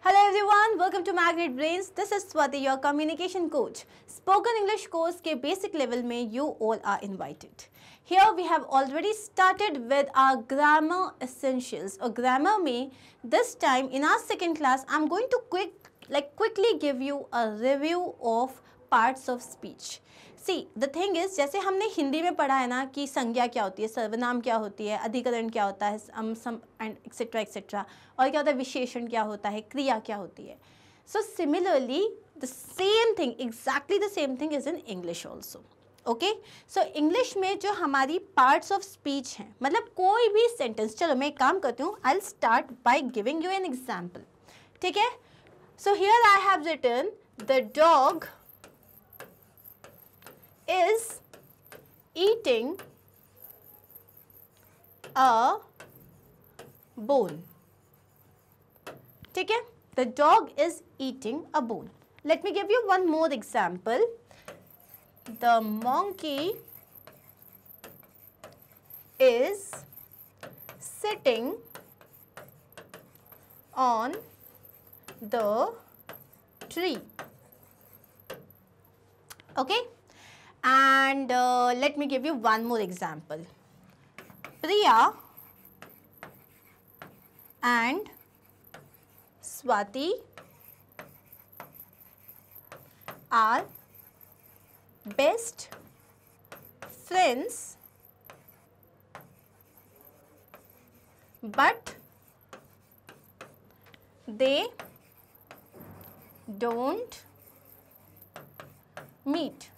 Hello everyone, welcome to Magnet Brains. This is Swati, your communication coach. Spoken English course के basic level में you all are invited. Here we have already started with our grammar essentials or grammar में this time in our second class I'm going to quick like quickly give you a review of parts of speech. See the thing is जैसे हमने हिंदी में पढ़ा है ना कि संज्ञा क्या होती है, सर्वनाम क्या होती है, अधिकरण क्या होता है, some some and etcetera etcetera और क्या होता है, विशेषण क्या होता है, क्रिया क्या होती है। So similarly the same thing exactly the same thing is in English also okay so English में जो हमारी पार्ट्स ऑफ़ स्पीच हैं मतलब कोई भी सेंटेंस चलो मैं एक काम करती हूँ I start by giving you an example ठीक है? So here I have return the dog is eating a bone. Okay? The dog is eating a bone. Let me give you one more example. The monkey is sitting on the tree. Okay? And uh, let me give you one more example. Priya and Swati are best friends but they don't meet.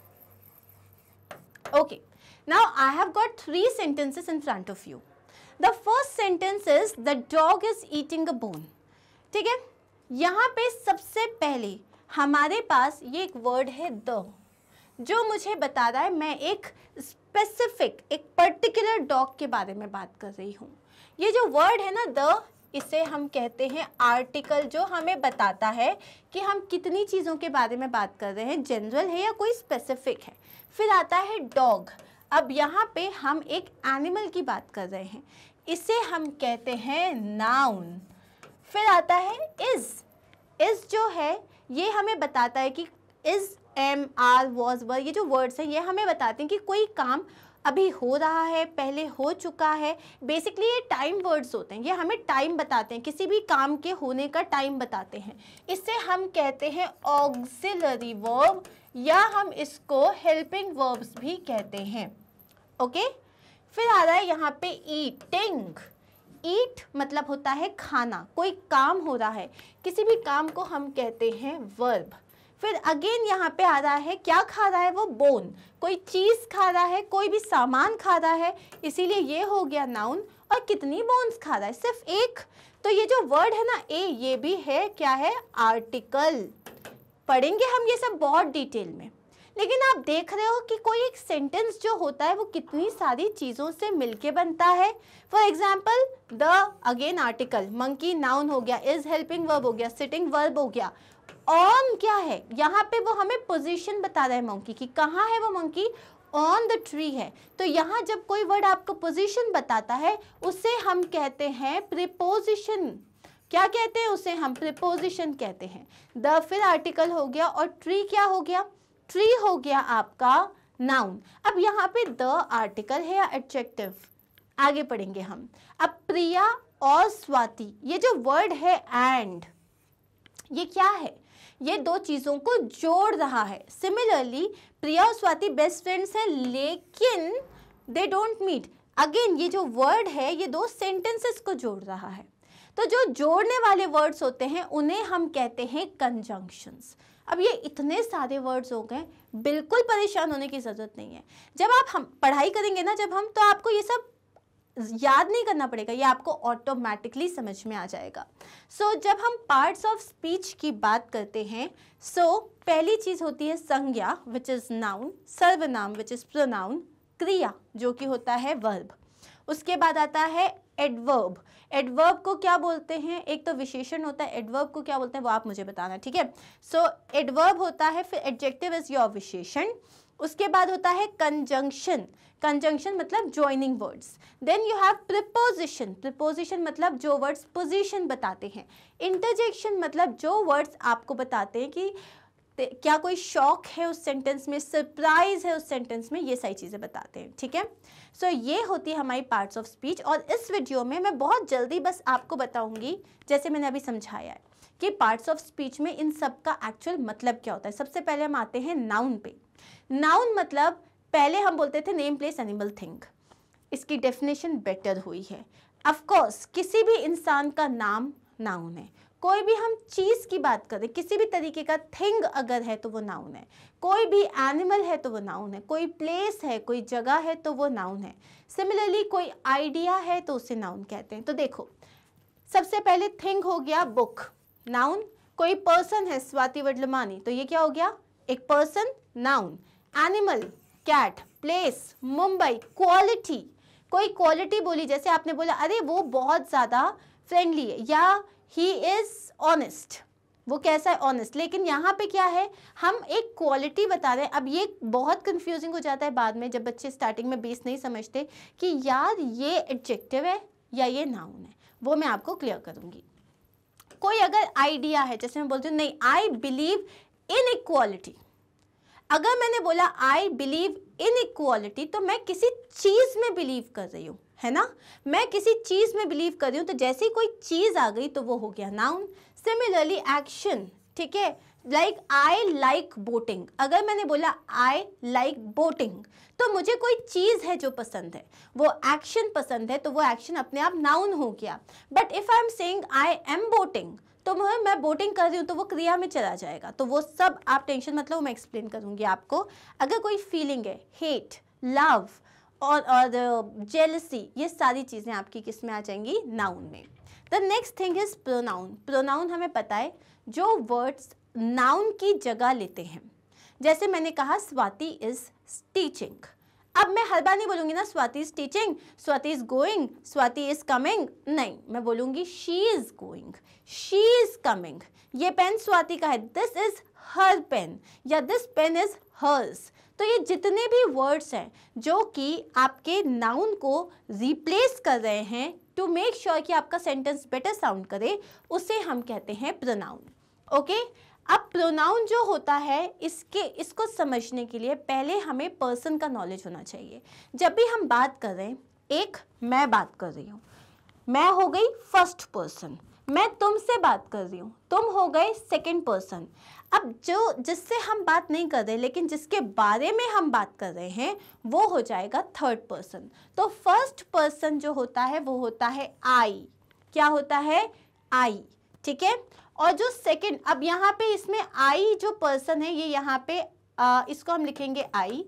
Okay, now I have got three sentences in front of you. The first sentence is the dog is eating a bone. ठीक है यहाँ पे सबसे पहले हमारे पास ये एक word है द जो मुझे बता रहा है मैं एक स्पेसिफिक एक पर्टिकुलर डॉग के बारे में बात कर रही हूँ ये जो वर्ड है ना द इसे हम कहते हैं आर्टिकल जो हमें बताता है कि हम कितनी चीज़ों के बारे में बात कर रहे हैं जनरल है या कोई स्पेसिफिक है फिर आता है डॉग। अब यहाँ पे हम एक एनिमल की बात कर रहे हैं। इसे हम कहते हैं नाउन। फिर आता है इज़। इज़ जो है, ये हमें बताता है कि is, am, are, was, were, ये जो वर्ड्स हैं, ये हमें बताते हैं कि कोई काम अभी हो रहा है, पहले हो चुका है। बेसिकली ये टाइम वर्ड्स होते हैं। ये हमें टाइम बताते हैं। किसी भी काम के होने का टाइम बताते हैं। इसे हम कहते हैं ऑक्सिलरी वर्ब। या हम इसको हेल्पिंग वर्ब्स भी कहते हैं। ओके फिर आ रहा है यहाँ पे ईटिंग ईट मतलब होता है खाना। कोई काम हो रहा है। किसी भी काम को हम कहते हैं वर्ब फिर अगेन यहाँ पे आ रहा है क्या खा रहा है वो बोन कोई चीज़ खा रहा है, कोई भी सामान खा रहा है। इसीलिए ये हो गया नाउन और कितनी बोन्स खा रहा है? सिर्फ़ एक। तो ये जो वर्ड है ना, ए, ये भी है क्या है? आर्टिकल पढ़ेंगे हम ये सब बहुत डिटेल में। लेकिन आप देख रहे हो कि कोई एक सेंटेंस जो होता है, वो कितनी सारी चीज़ों से मिलके बनता है। For example the again article monkey noun हो गया इज़ हेल्पिंग वर्ब हो गया सिटिंग वर्ब हो गया। ऑन क्या है? यहाँ पे वो हमें पोजीशन बता रहा है मंकी की। कहाँ है वो मंकी ऑन द ट्री है। तो यहाँ जब कोई वर्ड आपको पोजीशन बताता है, उसे हम कहते हैं प्रिपोजिशन क्या कहते हैं उसे हम? प्रिपोजिशन कहते हैं। द फिर आर्टिकल हो गया और ट्री क्या हो गया? ट्री हो गया आपका नाउन अब यहाँ पे द आर्टिकल है या एडजेक्टिव आगे पढ़ेंगे हम। अब प्रिया और स्वाति, ये जो वर्ड है एंड ये क्या है? ये दो चीज़ों को जोड़ रहा है। सिमिलरली प्रिया और स्वाति बेस्ट फ्रेंड्स हैं, लेकिन दे डोंट मीट अगेन ये जो वर्ड है, ये दो सेंटेंसेस को जोड़ रहा है। तो जो जोड़ने वाले वर्ड्स होते हैं उन्हें हम कहते हैं कंजंक्शंस अब ये इतने सारे वर्ड्स हो गए बिल्कुल परेशान होने की ज़रूरत नहीं है। जब आप हम पढ़ाई करेंगे ना जब हम तो आपको ये सब याद नहीं करना पड़ेगा ये आपको ऑटोमेटिकली समझ में आ जाएगा। सो so, जब हम पार्ट्स ऑफ़ स्पीच की बात करते हैं सो so, पहली चीज़ होती है संज्ञा विच इज़ नाउन सर्वनाम विच इज़ प्रोनाउन क्रिया जो कि होता है वर्ब उसके बाद आता है एडवर्ब एडवर्ब को क्या बोलते हैं? एक तो विशेषण होता है एडवर्ब को क्या बोलते हैं वो आप मुझे बताना, ठीक है? सो एडवर्ब होता है, फिर एडजेक्टिव इज़ योर विशेषण। उसके बाद होता है कंजंक्शन कंजंक्शन मतलब joining words then you have preposition preposition मतलब जो वर्ड्स पोजिशन बताते हैं। इंटरजेक्शन मतलब जो वर्ड्स आपको बताते हैं कि क्या कोई शौक है उस सेंटेंस में? सरप्राइज़ है उस सेंटेंस में? ये सारी चीज़ें बताते हैं ठीक है? सो so, ये होती है हमारी पार्ट्स ऑफ़ स्पीच और इस वीडियो में मैं बहुत जल्दी बस आपको बताऊँगी जैसे मैंने अभी समझाया है कि पार्ट्स ऑफ़ स्पीच में इन सब का एक्चुअल मतलब क्या होता है? सबसे पहले हम आते हैं नाउन पे। नाउन मतलब पहले हम बोलते थे नेम प्लेस एनिमल थिंग इसकी डेफिनेशन बेटर हुई है। अफकोर्स किसी भी इंसान का नाम नाउन है। कोई भी हम चीज़ की बात करें, किसी भी तरीके का थिंग अगर है तो वो नाउन है। कोई भी एनिमल है तो वो नाउन है। कोई प्लेस है, कोई जगह है तो वो नाउन है। सिमिलरली कोई आइडिया है तो उसे नाउन कहते हैं। तो देखो, सबसे पहले थिंग हो गया बुक नाउन कोई पर्सन है, स्वाति वडलमानी तो ये क्या हो गया? एक person noun animal cat place Mumbai quality कोई क्वालिटी बोली, जैसे आपने बोला, अरे वो बहुत ज़्यादा फ्रेंडली है, या ही इज़ ऑनेस्ट वो कैसा है? ऑनेस्ट लेकिन यहाँ पे क्या है? हम एक क्वालिटी बता रहे हैं। अब ये बहुत कंफ्यूजिंग हो जाता है बाद में जब बच्चे स्टार्टिंग में बेस नहीं समझते कि यार ये एडजेक्टिव है या ये नाउन है। वो मैं आपको क्लियर करूँगी। कोई अगर आइडिया है, जैसे मैं बोलती हूँ, नहीं आई बिलीव इन इक्वालिटी अगर मैंने बोला आई बिलीव इन इक्वालिटी तो मैं किसी चीज़ में बिलीव कर रही हूँ, है ना? मैं किसी चीज़ में बिलीव कर रही हूँ तो जैसे ही कोई चीज़ आ गई तो वो हो गया नाउन सिमिलरली एक्शन ठीक है? लाइक आई लाइक बोटिंग अगर मैंने बोला आई लाइक बोटिंग तो मुझे कोई चीज़ है जो पसंद है। वो एक्शन पसंद है तो वो एक्शन अपने आप नाउन हो गया। But if I am saying I am boating तो मैं मैं बोटिंग कर रही हूँ तो वो क्रिया में चला जाएगा। तो वो सब आप टेंशन मतलब मैं एक्सप्लेन करूँगी आपको। अगर कोई फीलिंग है हेट लव और और जेलसी ये सारी चीज़ें आपकी किसमें आ जाएँगी? नाउन में। The next thing is pronoun pronoun हमें पता है, जो वर्ड्स नाउन की जगह लेते हैं। जैसे मैंने कहा, स्वाति इज़ टीचिंग अब मैं हर बार नहीं बोलूँगी ना, Swati is teaching, Swati is going, Swati is coming. नहीं, मैं बोलूँगी, she is going, she is coming. ये पेन स्वाति का है। दिस इज़ हर पेन या दिस पेन इज़ हर्स तो ये जितने भी वर्ड्स हैं, जो कि आपके नाउन को रिप्लेस कर रहे हैं टू मेक श्योर कि आपका सेंटेंस बेटर साउंड करे, उसे हम कहते हैं प्रोनाउन ओके अब प्रोनाउन जो होता है, इसके, इसको समझने के लिए पहले हमें पर्सन का नॉलेज होना चाहिए। जब भी हम बात कर रहे हैं, एक मैं बात कर रही हूँ। मैं हो गई फ़र्स्ट पर्सन मैं तुमसे बात कर रही हूँ। तुम हो गए सेकेंड पर्सन अब जो, जिससे हम बात नहीं कर रहे, लेकिन जिसके बारे में हम बात कर रहे हैं, वो हो जाएगा थर्ड पर्सन तो फ़र्स्ट पर्सन जो होता है, वो होता है आई क्या होता है? आई ठीक है? और जो सेकेंड अब यहाँ पे इसमें आई जो पर्सन है ये यहाँ पे आ, इसको हम लिखेंगे आई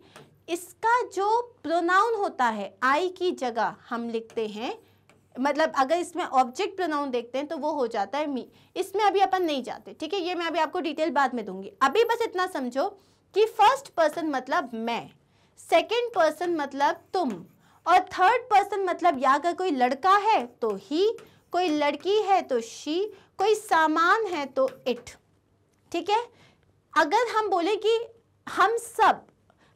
इसका जो प्रोनाउन होता है आई की जगह हम लिखते हैं मतलब अगर इसमें ऑब्जेक्ट प्रोनाउन देखते हैं तो वो हो जाता है मी इसमें अभी अपन नहीं जाते ठीक है? ये मैं अभी आपको डिटेल बाद में दूँगी। अभी बस इतना समझो कि फ़र्स्ट पर्सन मतलब मैं सेकेंड पर्सन मतलब तुम और थर्ड पर्सन मतलब या अगर कोई लड़का है तो ही कोई लड़की है तो शी कोई सामान है तो इट ठीक है? अगर हम बोले कि हम सब,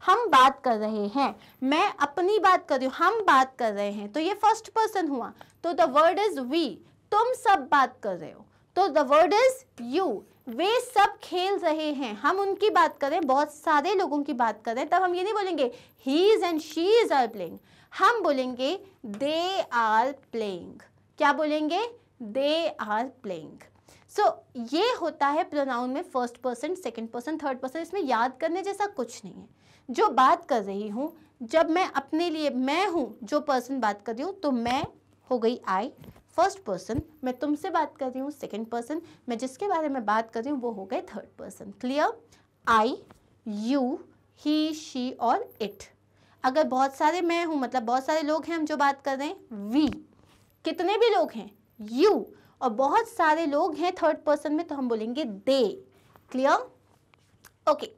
हम बात कर रहे हैं, मैं अपनी बात कर रही हूँ, हम बात कर रहे हैं तो ये फ़र्स्ट पर्सन हुआ। तो द वर्ड इज़ वी तुम सब बात कर रहे हो। तो द वर्ड इज़ यू वे सब खेल रहे हैं। हम उनकी बात करें बहुत सारे लोगों की बात करें तब हम ये नहीं बोलेंगे he is and she is are playing हम बोलेंगे दे आर प्लेइंग क्या बोलेंगे? दे आर प्लेइंग सो ये होता है प्रोनाउन में first person second person third person इसमें याद करने जैसा कुछ नहीं है। जो बात कर रही हूँ, जब मैं अपने लिए, मैं हूँ जो पर्सन बात कर रही हूँ तो मैं हो गई आई फ़र्स्ट पर्सन मैं तुमसे बात कर रही हूँ सेकेंड पर्सन मैं जिसके बारे में बात कर रही हूँ, वो हो गए third person clear I you he she और इट अगर बहुत सारे मैं हूँ मतलब बहुत सारे लोग हैं हम जो बात कर रहे हैं वी कितने भी लोग हैं यू और बहुत सारे लोग हैं थर्ड पर्सन में तो हम बोलेंगे they clear okay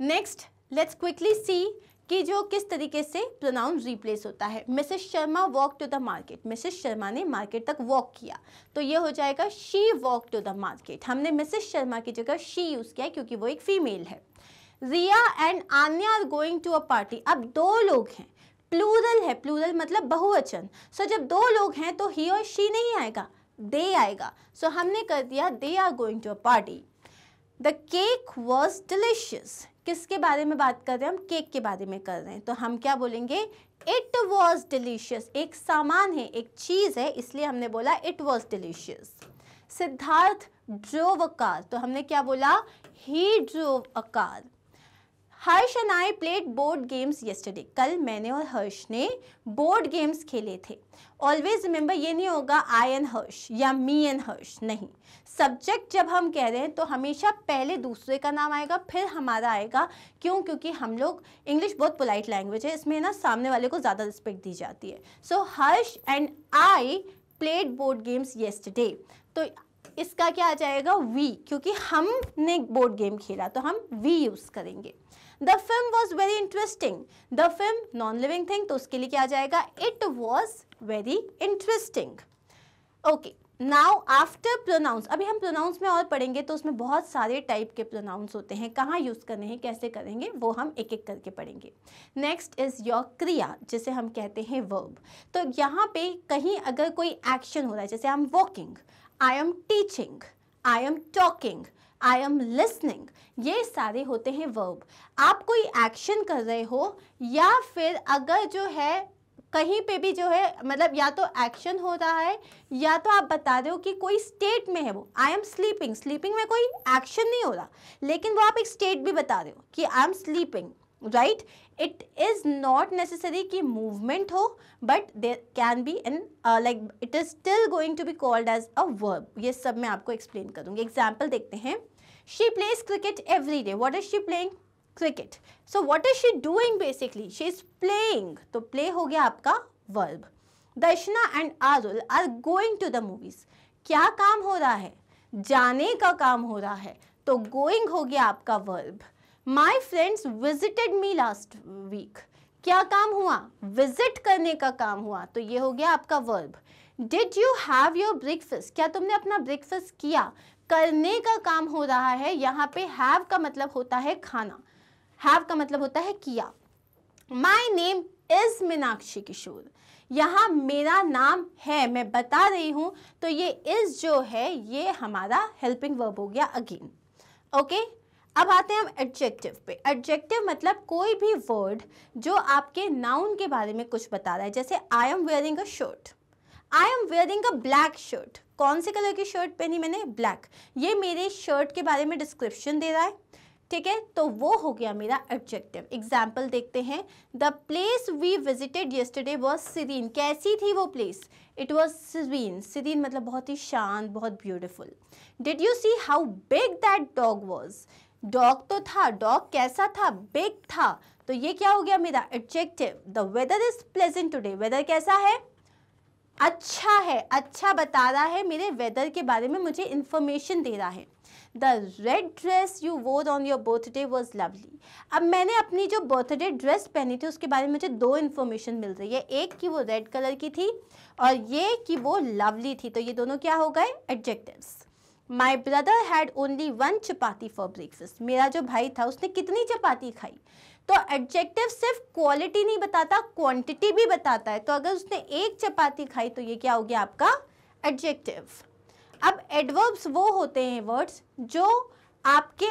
next let's quickly see कि जो किस तरीके से प्रोनाउन रिप्लेस होता है। Mrs Sharma walk to the market Mrs Sharma ने मार्केट तक वॉक किया। तो ये हो जाएगा she walk to the market हमने मिसेस शर्मा की जगह शी यूज़ किया क्योंकि वो एक फीमेल है। Riya and Anya are going to a party अब दो लोग हैं। प्लूरल है प्लूरल मतलब बहुवचन। सो so, जब दो लोग हैं तो ही और शी नहीं आएगा दे आएगा। सो so, हमने कर दिया they are going to a party the cake was delicious किसके बारे में बात कर रहे हैं? हम केक के बारे में कर रहे हैं। तो हम क्या बोलेंगे? इट वॉज़ डिलीशियस एक सामान है एक चीज़ है इसलिए हमने बोला it was delicious Siddharth drove a car तो हमने क्या बोला? He drove a car Harsh and I played board games yesterday कल मैंने और हर्ष ने बोर्ड गेम्स खेले थे। ऑलवेज रिमेंबर ये नहीं होगा आई एंड हर्ष या मी एंड हर्ष, नहीं। सब्जेक्ट जब हम कह रहे हैं तो हमेशा पहले दूसरे का नाम आएगा, फिर हमारा आएगा। क्यों? क्योंकि हम लोग इंग्लिश बहुत पोलाइट लैंग्वेज है, इसमें ना सामने वाले को ज़्यादा रिस्पेक्ट दी जाती है। So Harsh and I played board games yesterday तो इसका क्या आ जाएगा? वी क्योंकि हमने बोर्ड गेम खेला तो हम वी यूज़ करेंगे। The film was very interesting the film non living thing तो उसके लिए क्या आ जाएगा? It was very interesting okay now after pronouns अभी हम प्रोनाउंस में और पढ़ेंगे तो उसमें बहुत सारे टाइप के प्रोनाउंस होते हैं। कहाँ यूज़ करने हैं, कैसे करेंगे, वो हम एक एक करके पढ़ेंगे। नेक्स्ट इज़ योर क्रिया जिसे हम कहते हैं वर्ब तो यहाँ पे कहीं अगर कोई एक्शन हो रहा है, जैसे I am walking I am teaching I am talking I am listening ये सारे होते हैं वर्ब आप कोई एक्शन कर रहे हो, या फिर अगर जो है, कहीं पे भी जो है मतलब या तो एक्शन हो रहा है, या तो आप बता रहे हो कि कोई स्टेट में है वो. आई एम स्लीपिंग स्लीपिंग में कोई एक्शन नहीं हो रहा. लेकिन वो आप एक स्टेट भी बता रहे हो कि I am sleeping right it is not necessary कि मूवमेंट हो but there can be in like it is still going to be called as a verb ये सब मैं आपको एक्सप्लेन करूँगी. एग्ज़ाम्पल देखते हैं. She plays cricket every day. What is she playing? Cricket. So what is she doing basically? She is playing. तो play हो गया आपका verb. Darshana and Arul are going to the movies. क्या काम हो रहा है जाने का काम हो रहा है तो गोइंग हो गया आपका verb my friends visited me last week क्या काम हुआ विज़िट करने का काम हुआ तो ये हो गया आपका verb did you have your breakfast क्या तुमने अपना ब्रेकफास्ट किया करने का काम हो रहा है, यहाँ पे हैव का मतलब होता है खाना। हैव का मतलब होता है किया। My name is Meenakshi Kishore यहाँ मेरा नाम है, मैं बता रही हूँ तो ये इज़ जो है, ये हमारा हेल्पिंग वर्ब हो गया अगेन ओके अब आते हैं हम एडजेक्टिव पे। एडजेक्टिव मतलब कोई भी वर्ड जो आपके नाउन के बारे में कुछ बता रहा है, जैसे I am wearing a shirt I am wearing a black shirt कौन से कलर की शर्ट पहनी मैंने? ब्लैक ये मेरे शर्ट के बारे में डिस्क्रिप्शन दे रहा है। ठीक है? तो वो हो गया मेरा एडजेक्टिव एग्ज़ाम्पल देखते हैं। The place we visited yesterday was serene कैसी थी वो place it was serene serene मतलब बहुत ही शांत, बहुत beautiful did you see how big that dog was dog तो था. डॉग कैसा था? बिग था. तो ये क्या हो गया मेरा adjective the weather is pleasant today weather कैसा है? अच्छा है अच्छा बता रहा है, मेरे वेदर के बारे में मुझे इन्फॉर्मेशन दे रहा है। The red dress you wore on your birthday was lovely अब मैंने अपनी जो बर्थडे ड्रेस पहनी थी, उसके बारे में मुझे दो इन्फॉर्मेशन मिल रही है। एक कि वो रेड कलर की थी और ये कि वो लवली थी। तो ये दोनों क्या हो गए? Adjectives my brother had only one chapati for breakfast मेरा जो भाई था, उसने कितनी चपाती खाई? तो एडजेक्टिव सिर्फ़ क्वालिटी नहीं बताता क्वांटिटी भी बताता है। तो अगर उसने एक चपाती खाई तो ये क्या हो गया आपका? एडजेक्टिव अब एडवर्ब्स वो होते हैं वर्ड्स जो आपके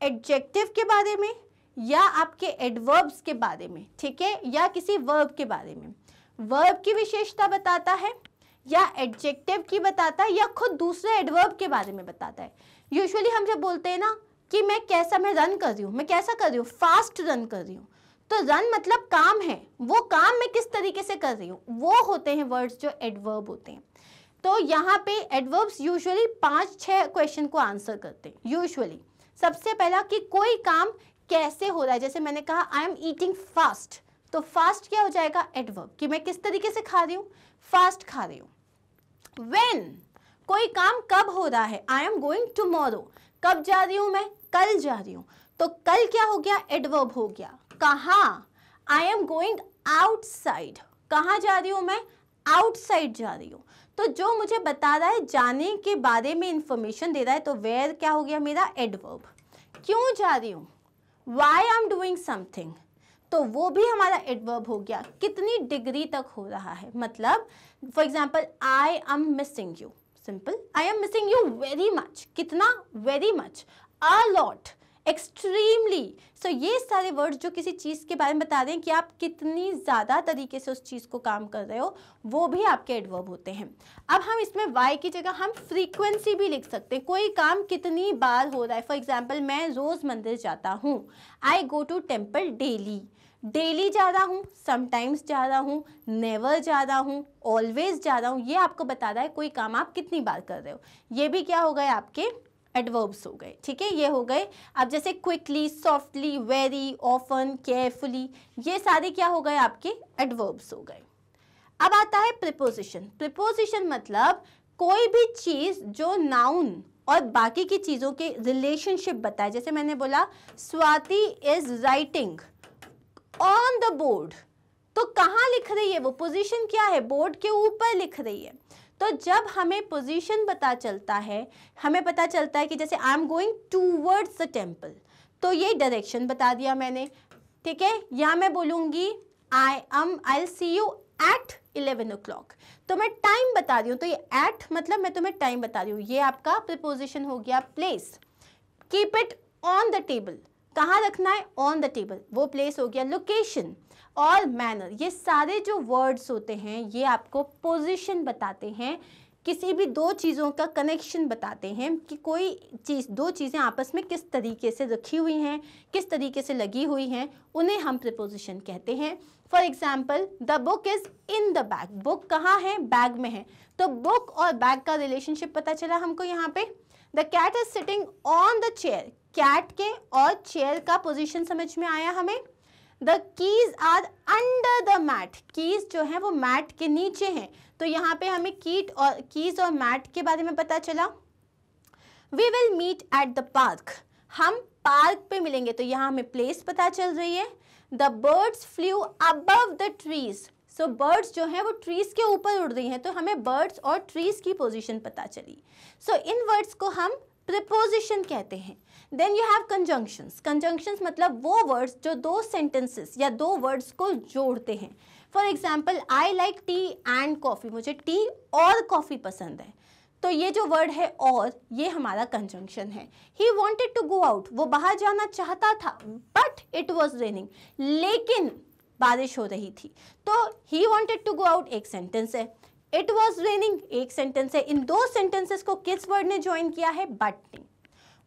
एडजेक्टिव के बारे में या आपके एडवर्ब्स के बारे में, ठीक है? या किसी वर्ब के बारे में। वर्ब की विशेषता बताता है या एडजेक्टिव की बताता है या खुद दूसरे एडवर्ब के बारे में बताता है। यूजुअली हम जब बोलते हैं ना कि मैं कैसा, मैं रन कर रही हूँ, मैं कैसा कर रही हूँ? फास्ट रन कर रही हूँ। तो रन मतलब काम है। वो काम मैं किस तरीके से कर रही हूँ? वो होते हैं वर्ड्स जो एडवर्ब होते हैं। तो यहाँ पे एडवर्ब्स यूजुअली पाँच, छह क्वेश्चन को आंसर करते हैं। यूजुअली सबसे पहला कि कोई काम कैसे हो रहा है? जैसे मैंने कहा आई एम ईटिंग फास्ट तो फास्ट क्या हो जाएगा? एडवर्ब कि मैं किस तरीके से खा रही हूँ? फास्ट खा रही हूँ। वेन कोई काम कब हो रहा है? आई एम गोइंग टूमोरो कब जा रही हूँ मैं? कल जा रही हूँ। तो कल क्या हो गया? एडवर्ब हो गया। कहा? आई एम गोइंग आउटसाइड कहाँ जा रही हूँ मैं? आउटसाइड जा रही हूँ। तो जो मुझे बता रहा है, जाने के बारे में इंफॉर्मेशन दे रहा है तो वेयर क्या हो गया मेरा? एडवर्ब क्यों जा रही हूँ? Why I am doing something तो वो भी हमारा एडवर्ब हो गया। कितनी डिग्री तक हो रहा है? मतलब for example I am missing you simple I am missing you very much कितना? Very much a lot extremely so ये सारे वर्ड्स जो किसी चीज़ के बारे में बता रहे हैं कि आप कितनी ज़्यादा तरीके से उस चीज़ को काम कर रहे हो, वो भी आपके एडवर्ब होते हैं। अब हम इसमें वाई की जगह हम फ्रीक्वेंसी भी लिख सकते हैं। कोई काम कितनी बार हो रहा है? फॉर एग्ज़ाम्पल मैं रोज़ मंदिर जाता हूँ। I go to temple daily daily जा रहा हूँ समटाइम्स जा रहा हूँ नेवर जा रहा हूँ ऑलवेज जा रहा हूँ। ये आपको बता रहा है कोई काम आप कितनी बार कर रहे हो। ये भी क्या हो गए आपके एडवर्ब्स हो गए। ठीक है, ये हो गए। अब जैसे quickly softly very often carefully ये सारे क्या हो गए आपके? एडवर्ब्स हो गए। अब आता है प्रिपोजिशन प्रिपोजिशन मतलब कोई भी चीज़ जो नाउन और बाकी की चीज़ों के रिलेशनशिप बताए। जैसे मैंने बोला, Swati is writing on the board तो कहाँ लिख रही है वो? पोजीशन क्या है? बोर्ड के ऊपर लिख रही है। तो जब हमें पोजीशन पता चलता है, हमें पता चलता है कि जैसे I am going towards the temple तो ये डायरेक्शन बता दिया मैंने, ठीक है? या मैं बोलूँगी I am I see you at eleven o'clock तो मैं टाइम बता रही हूँ तो ये एट मतलब मैं तुम्हें टाइम बता रही हूँ, ये आपका प्रिपोजिशन हो गया place keep it on the table कहाँ रखना है? ऑन द टेबल वो प्लेस हो गया लोकेशन और मैनर ये सारे जो वर्ड्स होते हैं, ये आपको पोजिशन बताते हैं, किसी भी दो चीज़ों का कनेक्शन बताते हैं कि कोई चीज़, दो चीज़ें आपस में किस तरीके से रखी हुई हैं, किस तरीके से लगी हुई हैं, उन्हें हम प्रपोजिशन कहते हैं। For example the book is in the bag book कहाँ है? बैग में है. तो बुक और बैग का रिलेशनशिप पता चला हमको यहाँ पे? The cat is sitting on the chair cat के और चेयर का पोजीशन समझ में आया हमें? The keys are under the mat keys जो है वो मैट के नीचे हैं। तो यहाँ पे हमें कीट और कीज और मैट के बारे में पता चला। We will meet at the park हम पार्क पे मिलेंगे। तो यहाँ हमें प्लेस पता चल रही है। The birds flew above the trees so birds जो है वो ट्रीज के ऊपर उड़ रही हैं। तो हमें बर्ड्स और ट्रीज की पोजीशन पता चली। सो so, इन वर्ड्स को हम प्रिपोजिशन कहते हैं. Then you have conjunctions conjunctions मतलब वो वर्ड्स जो दो सेंटेंसेस या दो वर्ड्स को जोड़ते हैं. For example I like tea and coffee मुझे टी और कॉफ़ी पसंद है. तो ये जो वर्ड है और, ये हमारा कंजंक्शन है. He wanted to go out वो बाहर जाना चाहता था बट इट वॉज़ रेनिंग लेकिन बारिश हो रही थी. तो he wanted to go out एक सेंटेंस है. इट वॉज़ रेनिंग एक सेंटेंस है. इन दो सेंटेंसेस को किस वर्ड ने ज्वाइन किया है बट ने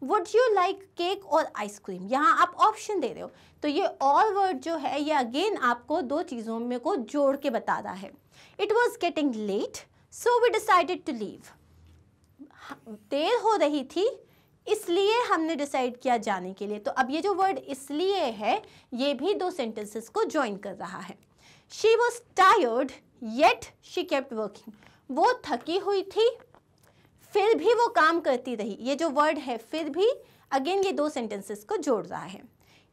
वुड यू लाइक केक और आइसक्रीम यहाँ आप ऑप्शन दे रहे हो. तो ये ऑल वर्ड जो है, ये अगेन आपको दो चीज़ों में को जोड़ के बता रहा है. It was getting late so we decided to leave देर हो रही थी, इसलिए हमने डिसाइड किया जाने के लिए. तो अब ये जो वर्ड इसलिए है, ये भी दो सेंटेंसेस को ज्वाइन कर रहा है. She was tired yet she kept working वो थकी हुई थी, फिर भी वो काम करती रही। ये जो वर्ड है, फिर भी अगेन ये दो सेंटेंसेस को जोड़ रहा है।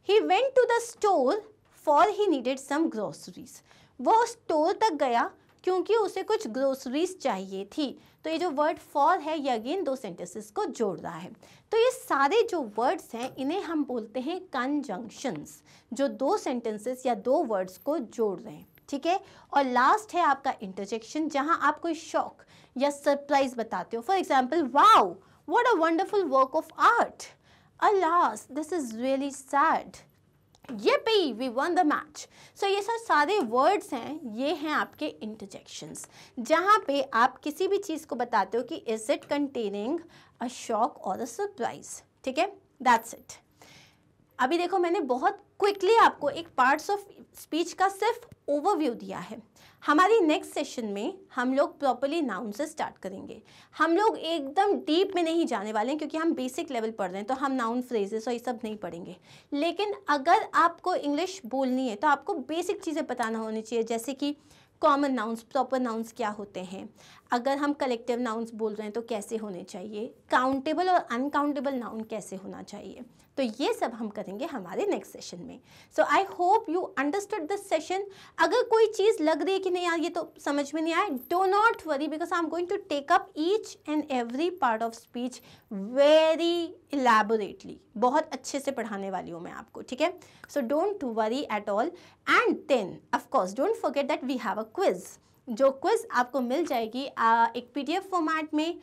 He went to the store for he needed some groceries वो स्टोर तक गया क्योंकि उसे कुछ ग्रोसरीज चाहिए थी। तो ये जो वर्ड फॉर है, ये अगेन दो सेंटेंसेस को जोड़ रहा है। तो ये सारे जो वर्ड्स हैं, इन्हें हम बोलते हैं कंजंक्शंस जो दो सेंटेंसेस या दो वर्ड्स को जोड़ रहे हैं। ठीक है? और लास्ट है आपका इंटरजेक्शन जहाँ आप कोई शौक या सरप्राइज़ बताते हो। For example wow what a wonderful work of art alas this is really sad ये पे we won the match so ये सब सारे वर्ड्स हैं, ये हैं आपके इंटरजेक्शंस जहाँ पे आप किसी भी चीज़ को बताते हो कि is it containing a shock और अ सरप्राइज़ ठीक है? दैट्स इट अभी देखो, मैंने बहुत क्विकली आपको एक पार्ट्स ऑफ़ स्पीच का सिर्फ़ ओवरव्यू दिया है। हमारी नेक्स्ट सेशन में हम लोग प्रॉपरली नाउन से स्टार्ट करेंगे। हम लोग एकदम डीप में नहीं जाने वाले हैं क्योंकि हम बेसिक लेवल पढ़ रहे हैं तो हम नाउन फ्रेजेस और ये सब नहीं पढ़ेंगे। लेकिन अगर आपको इंग्लिश बोलनी है तो आपको बेसिक चीज़ें बताना होनी चाहिए, जैसे कि कॉमन नाउन्स प्रॉपर नाउन्स क्या होते हैं। अगर हम कलेक्टिव नाउन्स बोल रहे हैं तो कैसे होने चाहिए? काउंटेबल और अनकाउंटेबल नाउन कैसे होना चाहिए? तो ये सब हम करेंगे हमारे नेक्स्ट सेशन में। So I hope you understood this session अगर कोई चीज़ लग रही है कि नहीं यार, ये तो समझ में नहीं आए do not worry because I am going to take up each and every part of speech very elaborately बहुत अच्छे से पढ़ाने वाली हूँ मैं आपको, ठीक है? So don't worry at all and then of course don't forget that we have a quiz जो क्विज आपको मिल जाएगी आ, एक पीडीएफ फॉर्मेट में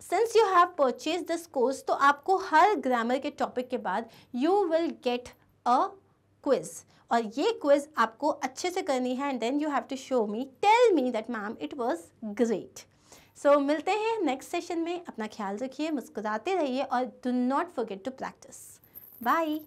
since you have purchase this course तो आपको हर ग्रामर के टॉपिक के बाद you will get a quiz और ये क्विज आपको अच्छे से करनी है and then you have to show me tell me that ma'am it was great so मिलते हैं नेक्स्ट सेशन में. अपना ख्याल रखिए मुस्कुराते रहिए और do not forget to practise bye